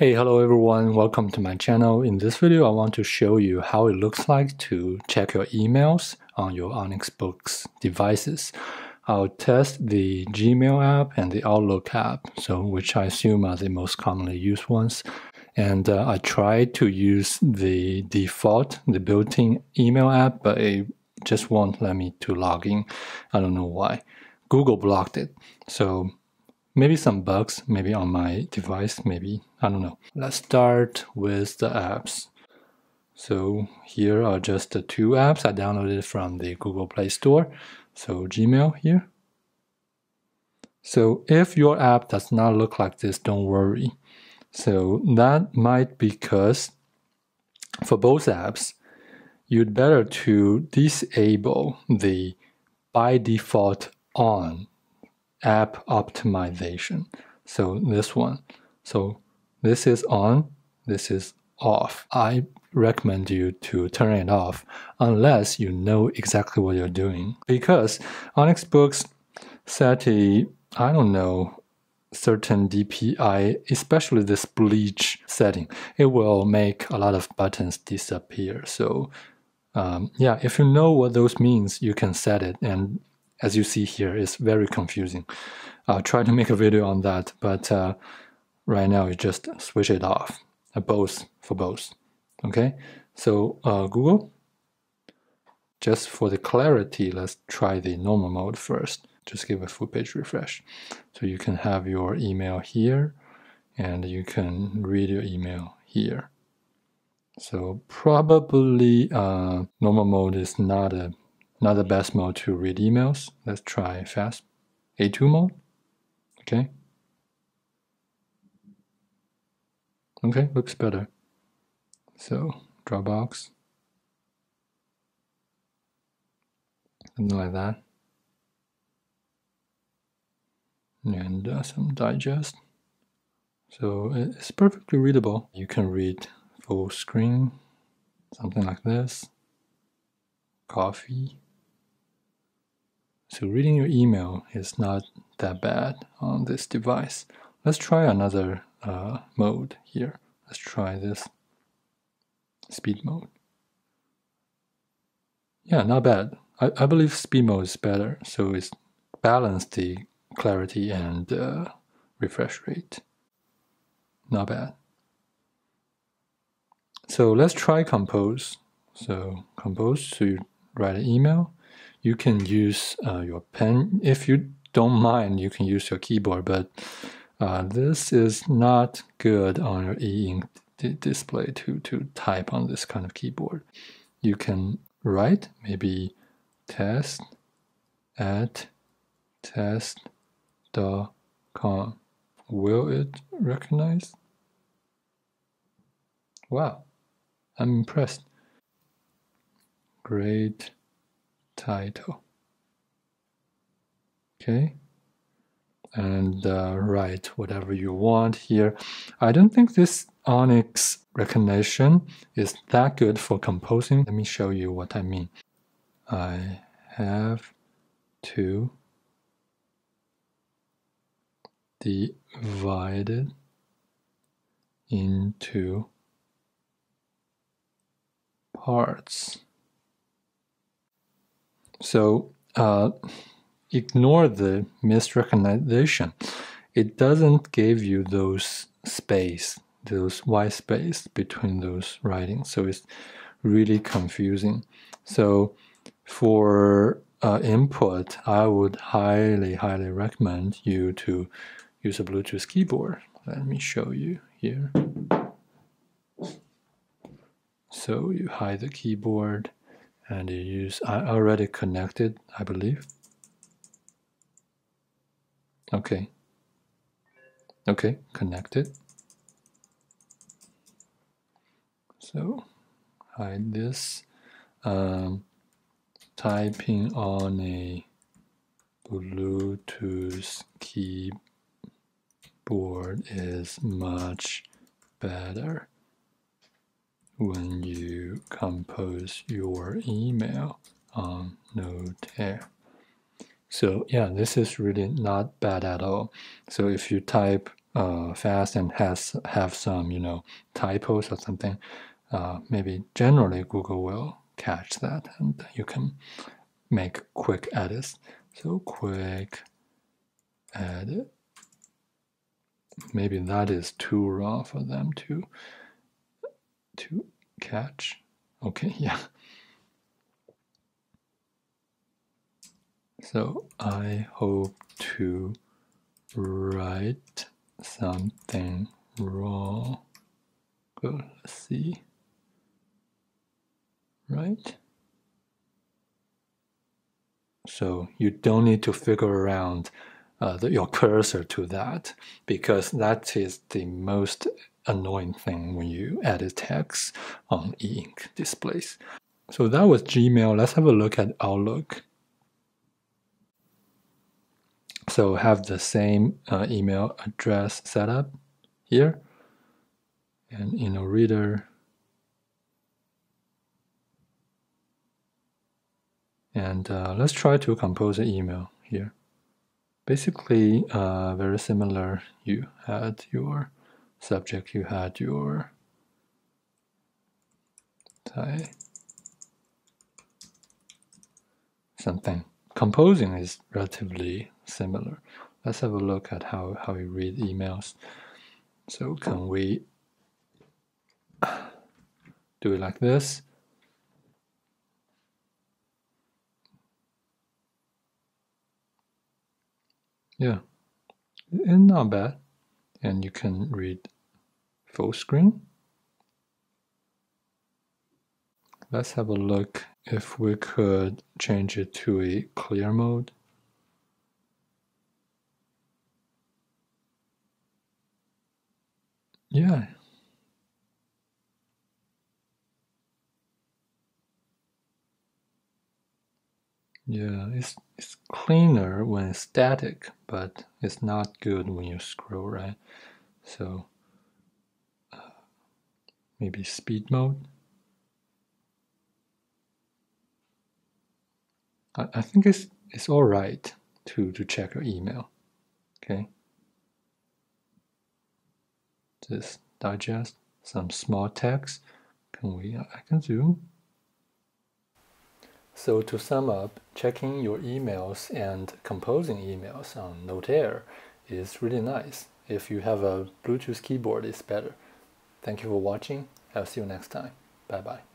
Hey, hello everyone, welcome to my channel. In this video, I want to show you how it looks like to check your emails on your Onyx Boox devices. I'll test the Gmail app and the Outlook app, so which I assume are the most commonly used ones. And uh, I tried to use the default, the built-in email app, but it just won't let me to log in. I don't know why. Google blocked it. So maybe some bugs, maybe on my device, maybe, I don't know. Let's start with the apps. So here are just the two apps I downloaded from the Google Play Store. So Gmail here. So if your app does not look like this, don't worry. So that might because for both apps, you'd better to disable the by default on app optimization. So this one. So this is on, this is off. I recommend you to turn it off unless you know exactly what you're doing. Because Onyx Boox set a, I don't know, certain DPI, especially this bleach setting, it will make a lot of buttons disappear. So um, yeah, if you know what those means, you can set it. And as you see here, it's very confusing. I'll try to make a video on that, but uh, right now you just switch it off, uh, both for both. Okay, so uh, Google, just for the clarity, let's try the normal mode first. Just give a full page refresh. So you can have your email here and you can read your email here. So probably uh, normal mode is not a not the best mode to read emails. Let's try fast A2 mode. Okay. Okay, looks better. So Dropbox, something like that, and uh, some digest. So it's perfectly readable. You can read full screen, something like this. Coffee. So reading your email is not that bad on this device. Let's try another uh, mode here. Let's try this speed mode. Yeah, not bad. I, I believe speed mode is better, so it's balance the clarity and uh, refresh rate. Not bad. So let's try compose. So compose, so write an email you can use uh, your pen. If you don't mind, you can use your keyboard, but uh, this is not good on your e-ink display to, to type on this kind of keyboard. You can write maybe test at test.com. Will it recognize? Wow, I'm impressed. Great title. Okay, and uh, write whatever you want here. I don't think this Onyx recognition is that good for composing. Let me show you what I mean. I have to divide into parts. So uh, ignore the misrecognition. It doesn't give you those space, those white space between those writings. So it's really confusing. So for uh, input, I would highly, highly recommend you to use a Bluetooth keyboard. Let me show you here. So you hide the keyboard and you use I already connected I believe. Okay. Okay connected. So hide this um, typing on a Bluetooth keyboard is much better when you compose your email on Air. So yeah, this is really not bad at all. So if you type uh, fast and has have some you know typos or something, uh, maybe generally Google will catch that and you can make quick edits. So quick edit. Maybe that is too raw for them to to catch. Okay, yeah. So I hope to write something wrong. Let's see. Right? So you don't need to figure around uh, the, your cursor to that because that is the most annoying thing when you edit text on e-ink displays. So that was Gmail. Let's have a look at Outlook. So have the same uh, email address set up here and in a reader and uh, let's try to compose an email here basically uh, very similar you had your subject you had your type something composing is relatively similar. Let's have a look at how, how we read emails. So can we do it like this? Yeah, and not bad. And you can read full screen. Let's have a look if we could change it to a clear mode. Yeah. Yeah, it's it's cleaner when it's static, but it's not good when you scroll, right? So uh, maybe speed mode. I, I think it's it's all right to to check your email. Okay just digest some small text. Can we, I can zoom. So to sum up, checking your emails and composing emails on Note Air is really nice. If you have a Bluetooth keyboard, it's better. Thank you for watching. I'll see you next time. Bye bye.